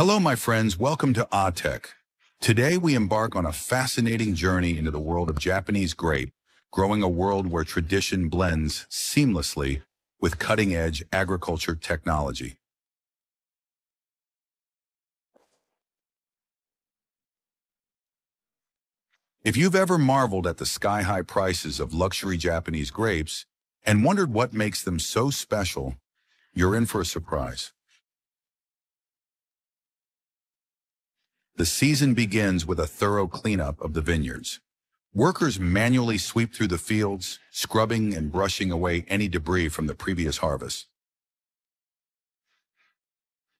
Hello, my friends. Welcome to AHTEC. Today, we embark on a fascinating journey into the world of Japanese grape, growing a world where tradition blends seamlessly with cutting-edge agriculture technology. If you've ever marveled at the sky-high prices of luxury Japanese grapes and wondered what makes them so special, you're in for a surprise. The season begins with a thorough cleanup of the vineyards. Workers manually sweep through the fields, scrubbing and brushing away any debris from the previous harvest.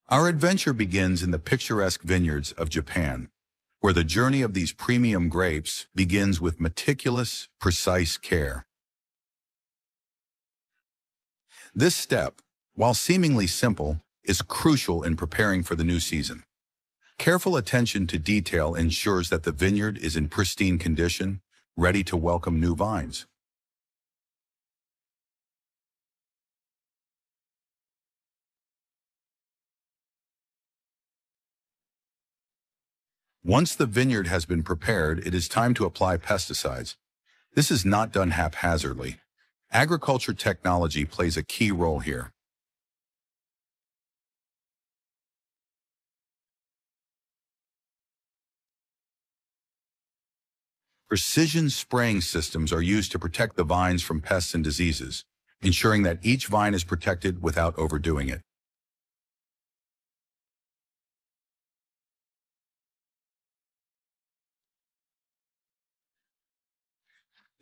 Our adventure begins in the picturesque vineyards of Japan, where the journey of these premium grapes begins with meticulous, precise care. This step, while seemingly simple, is crucial in preparing for the new season. Careful attention to detail ensures that the vineyard is in pristine condition, ready to welcome new vines. Once the vineyard has been prepared, it is time to apply pesticides. This is not done haphazardly. Agriculture technology plays a key role here. Precision spraying systems are used to protect the vines from pests and diseases, ensuring that each vine is protected without overdoing it.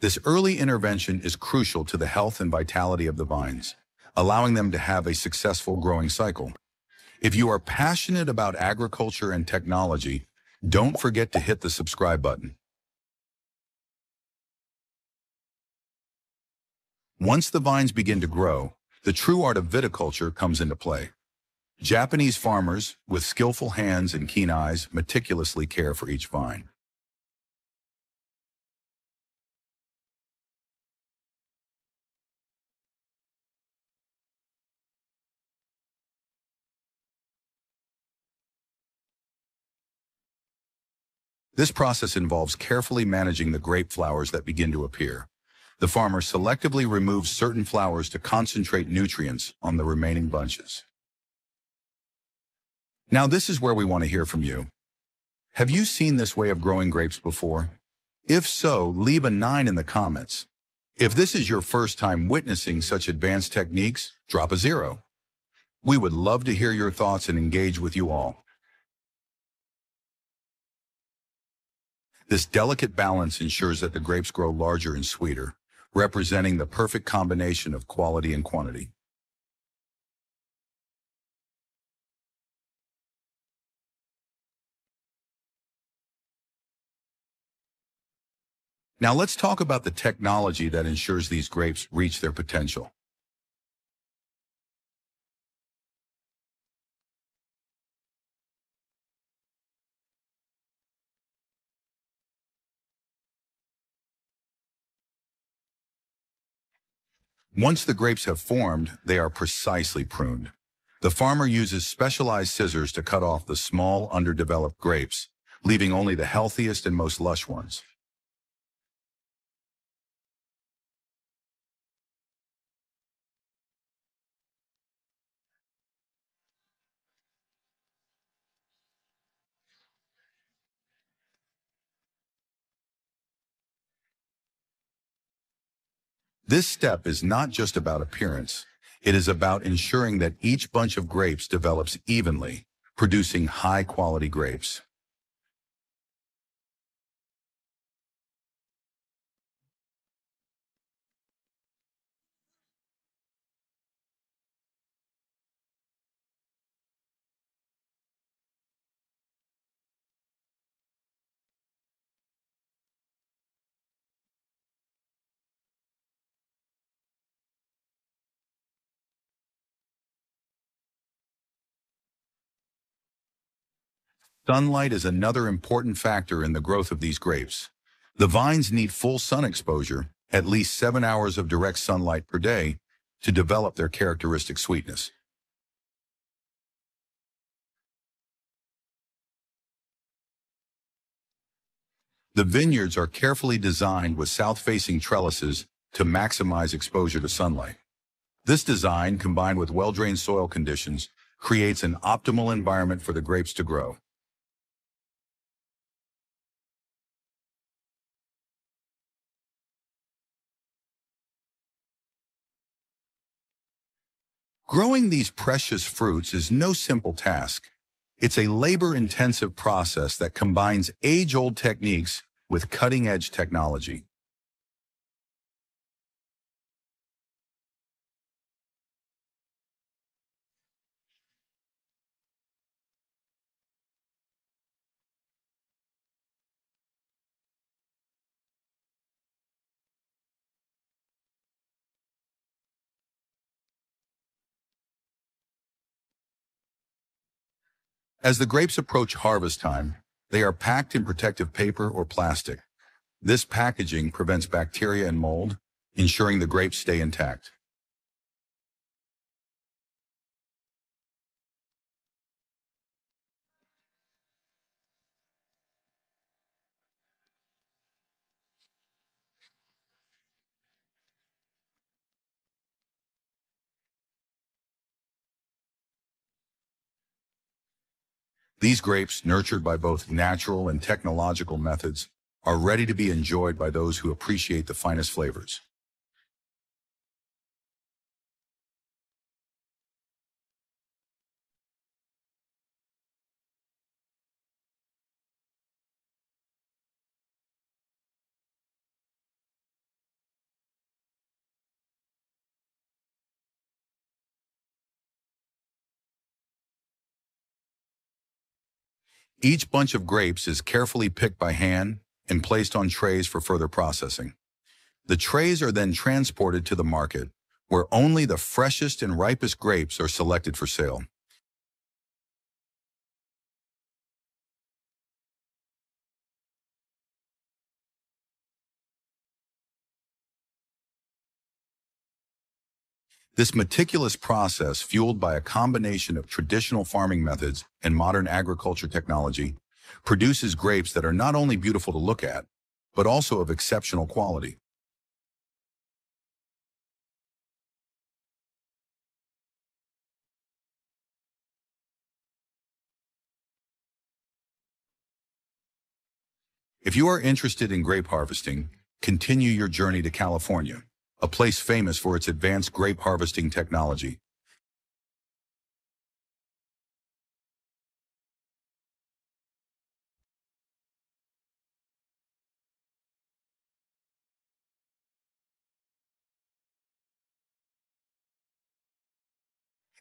This early intervention is crucial to the health and vitality of the vines, allowing them to have a successful growing cycle. If you are passionate about agriculture and technology, don't forget to hit the subscribe button. Once the vines begin to grow, the true art of viticulture comes into play. Japanese farmers, with skillful hands and keen eyes, meticulously care for each vine. This process involves carefully managing the grape flowers that begin to appear. The farmer selectively removes certain flowers to concentrate nutrients on the remaining bunches. Now this is where we want to hear from you. Have you seen this way of growing grapes before? If so, leave a 9 in the comments. If this is your first time witnessing such advanced techniques, drop a 0. We would love to hear your thoughts and engage with you all. This delicate balance ensures that the grapes grow larger and sweeter, representing the perfect combination of quality and quantity. Now let's talk about the technology that ensures these grapes reach their potential. Once the grapes have formed, they are precisely pruned. The farmer uses specialized scissors to cut off the small, underdeveloped grapes, leaving only the healthiest and most lush ones. This step is not just about appearance. It is about ensuring that each bunch of grapes develops evenly, producing high-quality grapes. Sunlight is another important factor in the growth of these grapes. The vines need full sun exposure, at least seven hours of direct sunlight per day, to develop their characteristic sweetness. The vineyards are carefully designed with south-facing trellises to maximize exposure to sunlight. This design, combined with well-drained soil conditions, creates an optimal environment for the grapes to grow. Growing these precious fruits is no simple task. It's a labor-intensive process that combines age-old techniques with cutting-edge technology. As the grapes approach harvest time, they are packed in protective paper or plastic. This packaging prevents bacteria and mold, ensuring the grapes stay intact. These grapes, nurtured by both natural and technological methods, are ready to be enjoyed by those who appreciate the finest flavors. Each bunch of grapes is carefully picked by hand and placed on trays for further processing. The trays are then transported to the market, where only the freshest and ripest grapes are selected for sale. This meticulous process, fueled by a combination of traditional farming methods and modern agriculture technology, produces grapes that are not only beautiful to look at, but also of exceptional quality. If you are interested in grape harvesting, continue your journey to California a place famous for its advanced grape harvesting technology.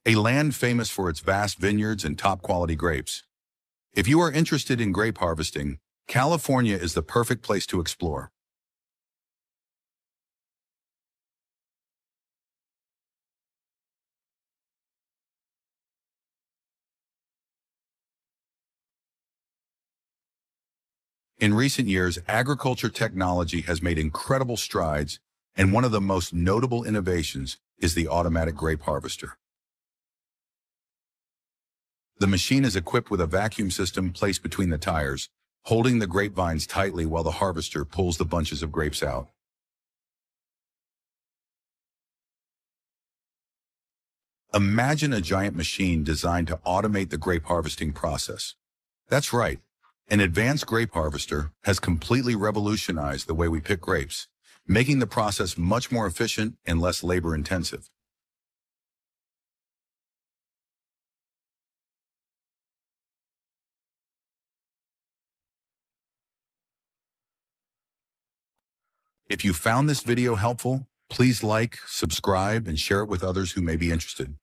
A land famous for its vast vineyards and top-quality grapes. If you are interested in grape harvesting, California is the perfect place to explore. In recent years, agriculture technology has made incredible strides, and one of the most notable innovations is the automatic grape harvester. The machine is equipped with a vacuum system placed between the tires, holding the grapevines tightly while the harvester pulls the bunches of grapes out. Imagine a giant machine designed to automate the grape harvesting process. That's right. An advanced grape harvester has completely revolutionized the way we pick grapes, making the process much more efficient and less labor-intensive. If you found this video helpful, please like, subscribe, and share it with others who may be interested.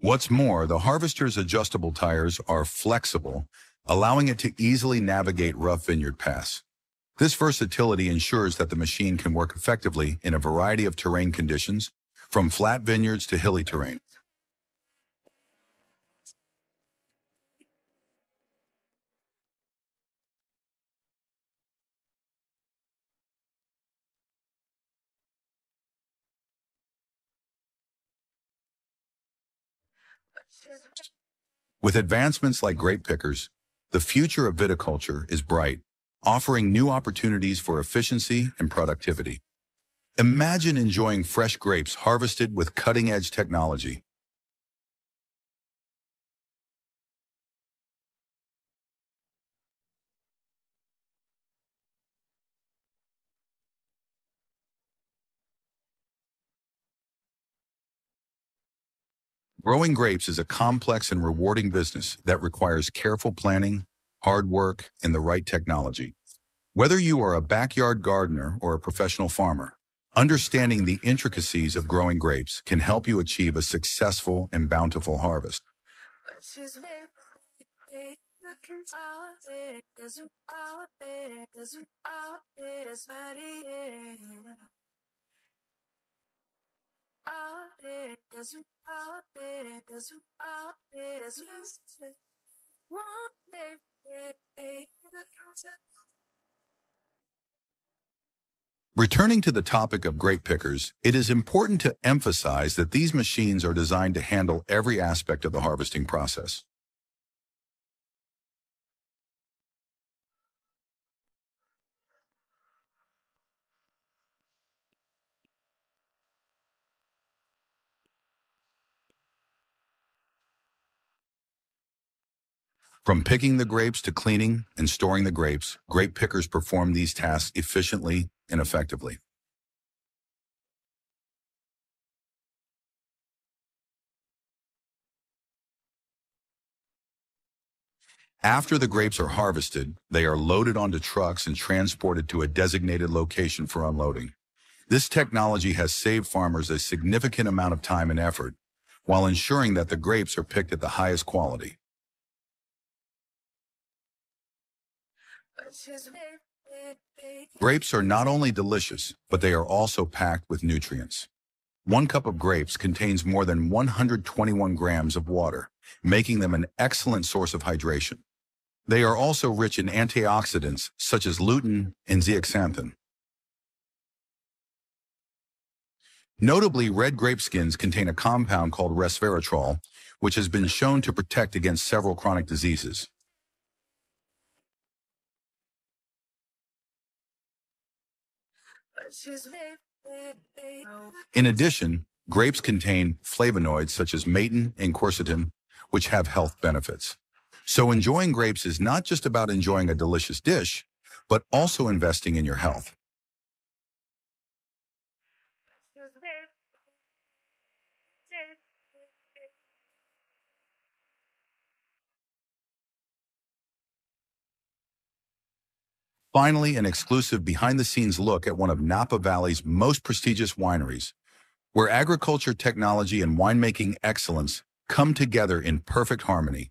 What's more, the Harvester's adjustable tires are flexible, allowing it to easily navigate rough vineyard paths. This versatility ensures that the machine can work effectively in a variety of terrain conditions, from flat vineyards to hilly terrain. With advancements like grape pickers, the future of viticulture is bright, offering new opportunities for efficiency and productivity. Imagine enjoying fresh grapes harvested with cutting-edge technology. Growing grapes is a complex and rewarding business that requires careful planning, hard work, and the right technology. Whether you are a backyard gardener or a professional farmer, understanding the intricacies of growing grapes can help you achieve a successful and bountiful harvest. Returning to the topic of grape pickers, it is important to emphasize that these machines are designed to handle every aspect of the harvesting process. From picking the grapes to cleaning and storing the grapes, grape pickers perform these tasks efficiently and effectively. After the grapes are harvested, they are loaded onto trucks and transported to a designated location for unloading. This technology has saved farmers a significant amount of time and effort while ensuring that the grapes are picked at the highest quality. Grapes are not only delicious, but they are also packed with nutrients. One cup of grapes contains more than 121 grams of water, making them an excellent source of hydration. They are also rich in antioxidants such as lutein and zeaxanthin. Notably, red grape skins contain a compound called resveratrol, which has been shown to protect against several chronic diseases. In addition, grapes contain flavonoids such as matin and quercetin, which have health benefits. So enjoying grapes is not just about enjoying a delicious dish, but also investing in your health. Finally, an exclusive behind-the-scenes look at one of Napa Valley's most prestigious wineries, where agriculture technology and winemaking excellence come together in perfect harmony.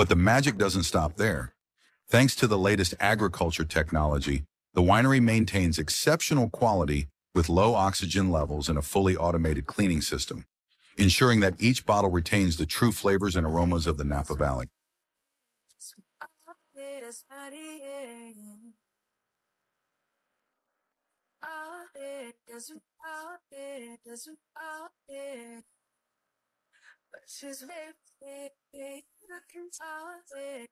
But the magic doesn't stop there. Thanks to the latest agriculture technology, the winery maintains exceptional quality with low oxygen levels and a fully automated cleaning system, ensuring that each bottle retains the true flavors and aromas of the Napa Valley. But she's me, I can tell there's.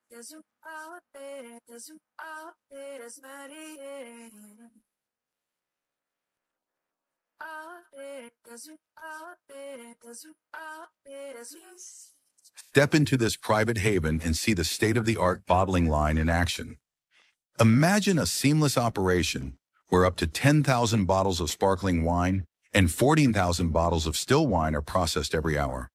Step into this private haven and see the state-of-the-art bottling line in action. Imagine a seamless operation where up to 10,000 bottles of sparkling wine and 14,000 bottles of still wine are processed every hour.